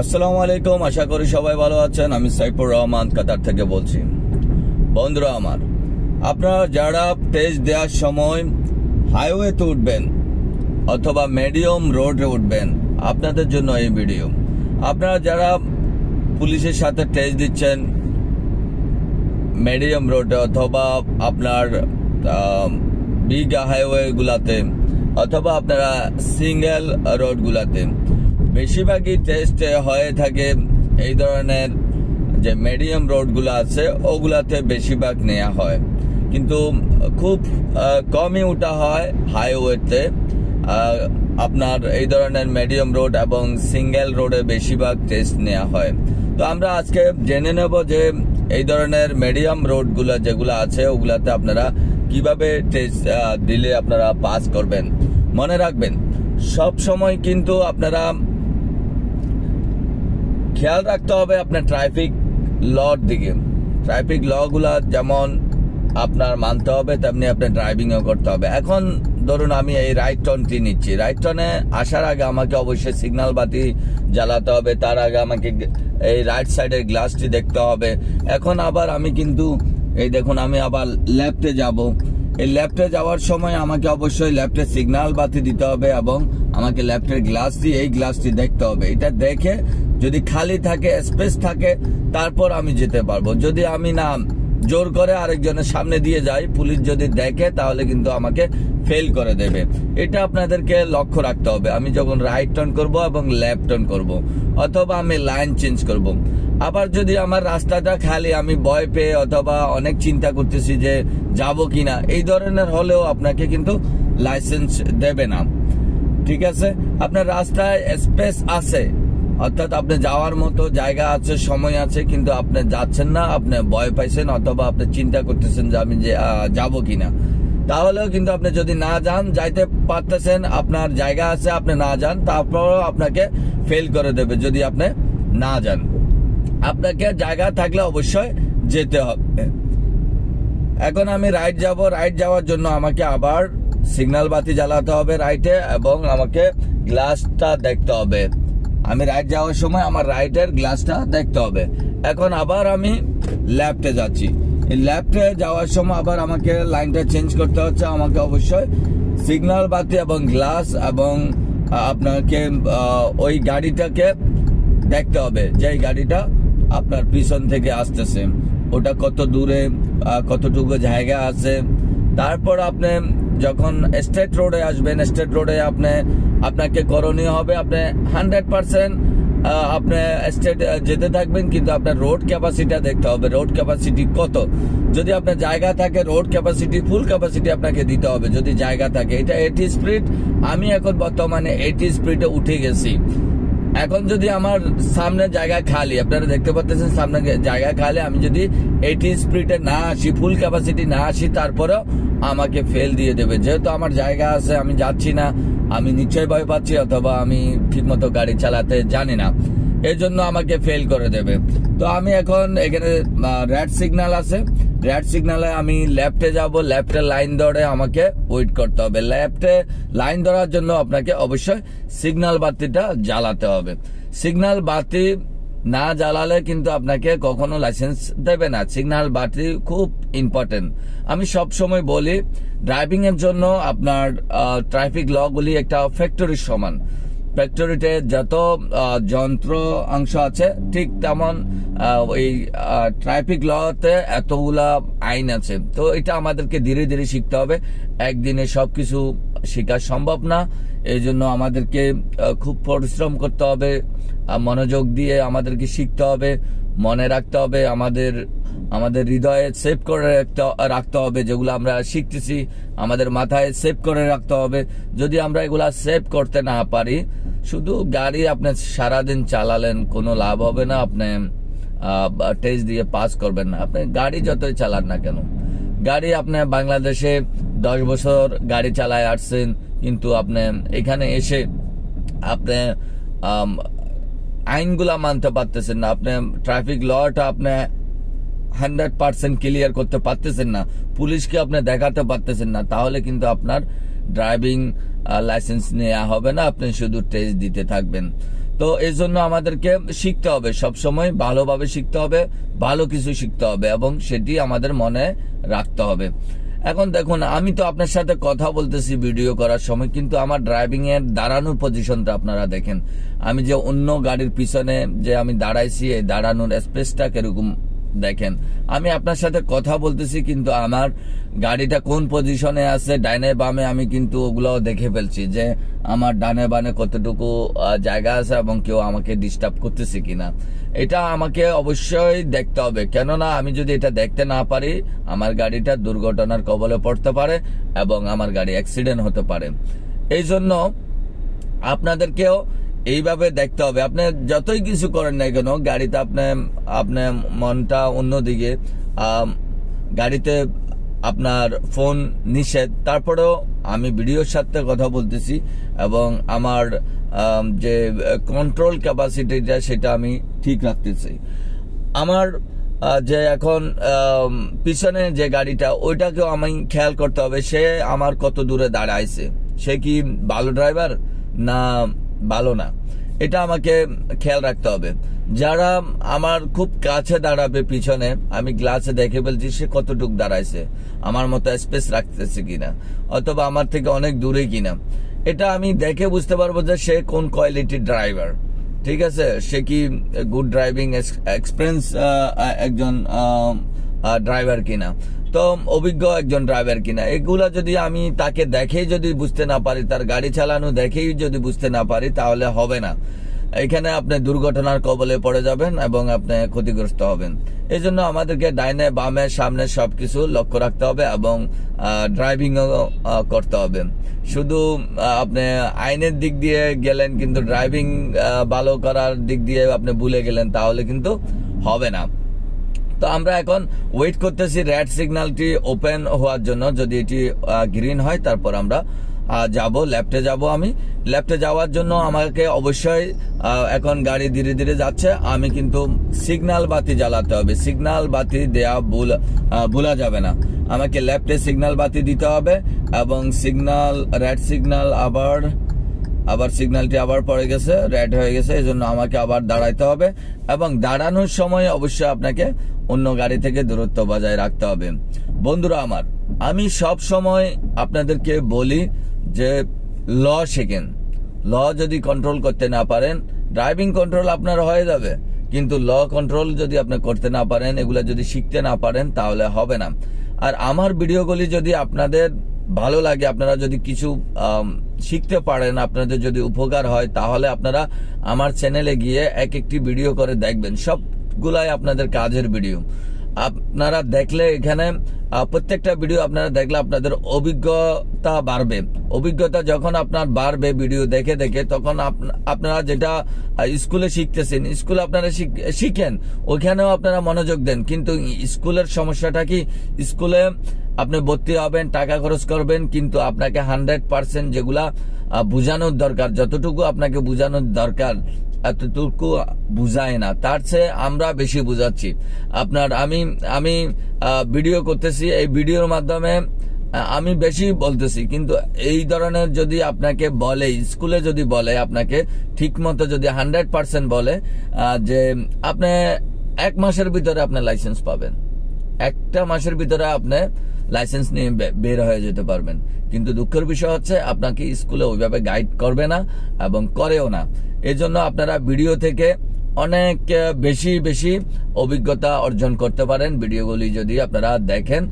আসসালামু আলাইকুম, আশা করি সবাই ভালো আছেন। আমি সাইফুর রহমান কাতার থেকে বলছি। বন্ধুরা আমার, আপনারা যারা টেস্ট দেওয়ার সময় হাইওয়েতে উঠবেন অথবা মিডিয়াম রোডে উঠবেন, আপনাদের জন্য এই ভিডিও আপনারা যারা পুলিশের সাথে টেস্ট দিচ্ছেন মিডিয়াম রোডে অথবা আপনার বিগ হাইওয়ে গুলাতে অথবা আপনারা সিঙ্গেল রোড গুলাতে বেশিরভাগই টেস্ট হয়ে থাকে এই ধরনের যে মিডিয়াম রোডগুলো আছে, ওগুলাতে বেশিরভাগ নেওয়া হয়। কিন্তু খুব কমই ওঠা হয় হাইওয়েতে আপনার এই ধরনের মিডিয়াম রোড এবং সিঙ্গেল রোডে বেশিরভাগ টেস্ট নেওয়া হয়। তো আমরা আজকে জেনে নেব যে এই ধরনের মিডিয়াম রোডগুলো যেগুলো আছে, ওগুলাতে আপনারা কীভাবে টেস্ট দিলে আপনারা পাস করবেন। মনে রাখবেন সব সময় কিন্তু আপনারা খেয়াল রাখতে হবে আপনার ট্রাফিক লর দিকে। ট্রাফিক ল গুলা যেমন আপনার মানতে হবে, তেমনি আপনার ড্রাইভিংও করতে হবে। এখন ধরুন আমি এই রাইট টার্নটি নিচ্ছি। রাইট টার্নে আসার আগে আমাকে অবশ্যই সিগনাল বাতি জ্বালাতে হবে, তার আগে আমাকে এই রাইট সাইডের গ্লাসটি দেখতে হবে। এখন আবার আমি কিন্তু, এই দেখুন আমি আবার লেফটে যাব। এই লেফটে যাওয়ার সময় আমাকে অবশ্যই লেফটে সিগনাল বাতি দিতে হবে এবং আমাকে লেফটের গ্লাসটি এই গ্লাসটি দেখতে হবে। এটা দেখে যদি খালি থাকে স্পেস থাকে, তারপর আমি যেতে পারব। যদি আমি না জোর করে আরেকজনের সামনে দিয়ে যাই, পুলিশ যদি দেখে, তাহলে কিন্তু আমাকে ফেল করে দেবে। এটা আপনাদেরকে লক্ষ্য রাখতে হবে। আমি যখন রাইট টার্ন করব এবং লেফট টার্ন করব, অথবা আমি লাইন চেঞ্জ করব। আবার যদি আমার রাস্তাটা খালি, আমি ভয় পেয়ে অথবা অনেক চিন্তা করতেছি যে যাব কিনা, এই ধরনের হলেও আপনাকে কিন্তু লাইসেন্স দেবে না। ঠিক আছে? আপনার রাস্তায় স্পেস আছে। অর্থাৎ আপনি যাওয়ার মতো জায়গা আছে, সময় আছে, কিন্তু আপনি যাচ্ছেন না, আপনি ভয় পাইছেন অথবা আপনি চিন্তা করতেছেন যে আমি যাব কিনা। তাহলেও কিন্তু আপনি যদি না যান, যাইতে পারতেছেন, আপনার জায়গা আছে, আপনি না যান, তারপরও আপনাকে ফেল করে দেবে যদি আপনি না যান। আপনাকে জায়গা থাকলে অবশ্যই যেতে হবে। এখন আমি রাইট যাব রাইট যাওয়ার জন্য আমাকে আবার সিগন্যাল বাতি জ্বালাতে হবে রাইটে এবং আমাকে গ্লাসটা দেখতে হবে। আমি রাইট যাওয়ার সময় আমার রাইটের গ্লাসটা দেখতে হবে। এখন আবার আমি লেফটে যাচ্ছি। এই লেফটে যাওয়ার সময় আবার আমাকে লাইনটা চেঞ্জ করতে হচ্ছে। আমাকে অবশ্যই সিগন্যাল বাতি এবং গ্লাস এবং আপনাকে ওই গাড়িটাকে দেখতে হবে যে গাড়িটা আপনার পিছন থেকে আসতেছে। ওটা কত দূরে কতটুকু জায়গা আছে। তারপর আপনি যখন স্টেট রোডে আসবেন স্টেট রোডে আপনি, আপনাকে করণীয় হবে আপনি হান্ড্রেড পার্সেন্ট আপনি স্টেট যেতে থাকবেন, কিন্তু আপনার রোড ক্যাপাসিটি দেখতে হবে। রোড ক্যাপাসিটি কত? যদি আপনার জায়গা থাকে রোড ক্যাপাসিটি ফুল ক্যাপাসিটি আপনাকে দিতে হবে। যদি জায়গা থাকে, এটা এইটি স্পিড আমি এখন বর্তমানে এইটি স্পিডে উঠে গেছি। এখন যদি আমার সামনে জায়গা খালি, আপনারা দেখতে পাচ্ছেন সামনে জায়গা খালি, আমি যদি এইটি স্পিডে না আসি ফুল ক্যাপাসিটি না আসি, তারপরেও আমাকে ফেল দিয়ে দেবে। যেহেতু আমার জায়গা আছে, আমি যাচ্ছি না, আমি নিশ্চয় ভয় পাচ্ছি, অথবা আমি ঠিকমতো গাড়ি চালাতে জানি না। এর জন্য আমাকে ফেল করে দেবে। তো আমি এখন এখানে রেড সিগন্যাল আছে। রেড সিগনালে আমি লেফটে যাব লেফটে লাইন ধরে আমাকে ওয়েট করতে হবে। লেফটে লাইন ধরার জন্য আপনাকে অবশ্যই সিগন্যাল বাতিটা জ্বালাতে হবে। সিগন্যাল বাতি না জ্বালালে কিন্তু আপনাকে কখনো লাইসেন্স দেবে না। সিগন্যাল বাতি খুব ইম্পর্টেন্ট আমি সব সময় বলি ড্রাইভিং এর জন্য আপনার ট্রাফিক লগুলি একটা ফ্যাক্টরির সমান। ফ্যাক্টরিতে যত যন্ত্র অংশ আছে, ঠিক তেমন ওই ট্রাফিক লতে এতগুলা আইন আছে। তো এটা আমাদেরকে ধীরে ধীরে শিখতে হবে। একদিনে সবকিছু শেখা সম্ভব না। এই জন্য আমাদেরকে খুব পরিশ্রম করতে হবে। মনোযোগ দিয়ে আমাদেরকে শিখতে হবে, মনে রাখতে হবে আমাদের আমাদের হৃদয়ে সেভ করে রাখতে রাখতে হবে, যেগুলো আমরা শিখতেছি, আমাদের মাথায় সেভ করে রাখতে হবে। যদি আমরা এগুলা সেভ করতে না পারি, শুধু গাড়ি আপনি সারাদিন চালালেন, কোনো লাভ হবে না, আপনি টেস্ট দিয়ে পাস করবেন না। আপনি গাড়ি যতই চালান না কেন, গাড়ি আপনি বাংলাদেশে দশ বছর গাড়ি চালায় আসছেন, কিন্তু আপনি এখানে এসে আপনি আইনগুলা মানতে পারতেছেন না। আপনি ট্রাফিক লটা আপনি হান্ড্রেড পার্সেন্ট ক্লিয়ার করতে পারতেছেন না, পুলিশকে আপনি দেখাতে পারতেছেন না, তাহলে কিন্তু আপনার ড্রাইভিং লাইসেন্স নেওয়া হবে না, আপনি শুধু টেস্ট দিতে থাকবেন। তো এই জন্য আমাদেরকে শিখতে হবে সব সময় ভালোভাবে শিখতে হবে, ভালো কিছু শিখতে হবে, এবং সেটি আমাদের মনে রাখতে হবে। এখন দেখুন, আমি তো আপনার সাথে কথা বলতেছি ভিডিও করার সময়, কিন্তু আমার ড্রাইভিং এর দাঁড়ানোর পজিশনটা আপনারা দেখেন। আমি যে অন্য গাড়ির পিছনে যে আমি দাঁড়াইছি, এই দাঁড়ানোর স্পেসটা কীরকম দেখেন, আমি আপনার সাথে কথা বলতেছি, কিন্তু আমার গাড়িটা কোন পজিশনে আছে ডাইনে বামে আমি কিন্তু ওগুলো দেখে ফেলছি যে আমার ডানে বামে কতটুকু জায়গা আছে এবং কেউ আমাকে ডিস্টার্ব করতেছে কিনা। এটা আমাকে অবশ্যই দেখতে হবে। কেননা আমি যদি এটা দেখতে না পারি, আমার গাড়িটা দুর্ঘটনার কবলে পড়তে পারে এবং আমার গাড়ি অ্যাক্সিডেন্ট হতে পারে। এই জন্য আপনাদেরকেও এইভাবে দেখতে হবে। আপনি যতই কিছু করেন না কেন, গাড়িতে আপনি আপনার মনটা অন্যদিকে গাড়িতে আপনার ফোন নিষেধ। তারপরেও আমি ভিডিওর সাথে কথা বলতেছি এবং আমার যে কন্ট্রোল ক্যাপাসিটিটা সেটা আমি ঠিক রাখতেছি। আমার যে এখন পিছনে যে গাড়িটা, ওইটাকেও আমি খেয়াল করতে হবে। সে আমার কত দূরে দাঁড়াইছে? সে কি ভালো ড্রাইভার না ভালো না। এটা আমাকে খেয়াল রাখতে হবে। যারা আমার খুব কাছে দাঁড়াবে পিছনে, আমি গ্লাসে দেখে বলছি, সে কতটুক দাঁড়াইছে? আমার মতো স্পেস রাখতেছে কিনা? অথবা আমার থেকে অনেক দূরে কিনা? এটা আমি দেখে বুঝতে পারব যে সে কোন কোয়ালিটির ড্রাইভার ঠিক আছে? সে কি গুড ড্রাইভিং এক্সপিরিয়েন্স একজন ড্রাইভার কিনা? তো অভিজ্ঞ একজন ড্রাইভার কিনা। এগুলা যদি আমি তাকে দেখেই যদি বুঝতে না পারি, তার গাড়ি চালানো দেখেই যদি বুঝতে না পারি, তাহলে হবে না। এখানে আপনি দুর্ঘটনার কবলে পড়ে যাবেন এবং আপনি ক্ষতিগ্রস্ত হবেন। এই জন্য আমাদেরকে ডাইনে, বামে, সামনে সবকিছু লক্ষ্য রাখতে হবে এবং ড্রাইভিংও করতে হবে। শুধু আপনি আইনের দিক দিয়ে গেলেন কিন্তু ড্রাইভিং ভালো করার দিক দিয়ে আপনি ভুলে গেলেন, তাহলে কিন্তু হবে না। তো আমরা এখন ওয়েট করতেছি রেড সিগন্যালটি ওপেন হওয়ার জন্য। যদি এটি গ্রিন হয়, তারপর আমরা যাব লেফটে যাব আমি। লেফটে যাওয়ার জন্য আমাকে অবশ্যই এখন গাড়ি ধীরে ধীরে যাচ্ছে। আমি কিন্তু সিগনাল বাতি জ্বালাতে হবে। সিগনাল বাতি দেয়া ভুলা যাবে না। আমাকে লেফটে সিগনাল বাতি দিতে হবে এবং সিগনাল রেড সিগনাল আবার আবার সিগন্যালটি আবার পড়ে গেছে রেড হয়ে গেছে এই জন্য আমাকে আবার দাঁড়াইতে হবে। এবং দাঁড়ানোর সময় অবশ্যই আপনাকে অন্য গাড়ি থেকে দূরত্ব বজায় রাখতে হবে। বন্ধুরা আমার, আমি সব সময় আপনাদেরকে বলি যে, ল শেখেন। ল যদি কন্ট্রোল করতে না পারেন ড্রাইভিং কন্ট্রোল আপনার হয়ে যাবে। কিন্তু ল কন্ট্রোল যদি আপনি করতে না পারেন, এগুলো যদি শিখতে না পারেন, তাহলে হবে না। আর আমার ভিডিওগুলি যদি আপনাদের ভালো লাগে, আপনারা যদি কিছু শিখতে পারেন, আপনাদের যদি উপকার হয়, তাহলে আপনারা আমার চ্যানেলে গিয়ে এক একটি ভিডিও করে দেখবেন। সবগুলাই আপনাদের কাজের ভিডিও আপনারা দেখলে এখানে আহ, প্রত্যেকটা ভিডিও আপনারা দেখলে আপনাদের অভিজ্ঞতা বাড়বে। অভিজ্ঞতা যখন আপনার বাড়বে ভিডিও দেখে দেখে, তখন আপ- আপনারা যেটা স্কুলে শিখতেছেন, স্কুলে আপনারা শিখ- শিখেন, ওইখানেও আপনারা মনোযোগ দেন। কিন্তু স্কুলের সমস্যাটা কি? স্কুলে আপনি ভর্তি হবেন, টাকা খরচ করবেন, কিন্তু আপনাকে হান্ড্রেড পার্সেন্ট যেগুলা বুঝানোর দরকার, যতটুকু আপনাকে বুঝানোর দরকার, এতটুকু বুঝায় না। তার চেয়ে আমরা বেশি বুঝাচ্ছি। আপনার, আমি আমি ভিডিও করতেছি। এই ভিডিওর মাধ্যমে আমি বেশি বলতেছি, কিন্তু এই ধরনের যদি আপনাকে বলে, স্কুলে যদি বলে আপনাকে ঠিক মতো যদি হান্ড্রেড পার্সেন্ট বলে যে আপনি এক মাসের ভিতরে আপনি লাইসেন্স পাবেন। একটা মাসের ভিতরে আপনি লাইসেন্স নিয়ে বের হয়ে যেতে পারবেন। কিন্তু দুঃখের বিষয় হচ্ছে, আপনাকে স্কুলে ওইভাবে গাইড করবে না এবং করেও না। এজন্য আপনারা ভিডিও থেকে অনেক বেশি বেশি অভিজ্ঞতা অর্জন করতে পারেন। ভিডিওগুলি যদি আপনারা দেখেন,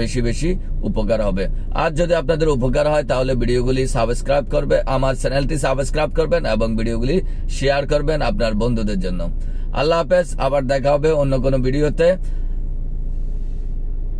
বেশি বেশি উপকার হবে। আর যদি আপনাদের উপকার হয়, তাহলে ভিডিওগুলি সাবস্ক্রাইব করবে, আমার চ্যানেলটি সাবস্ক্রাইব করবেন এবং ভিডিওগুলি শেয়ার করবেন আপনার বন্ধুদের জন্য। আল্লাহ হাফেজ, আবার দেখা হবে অন্য কোনো ভিডিওতে।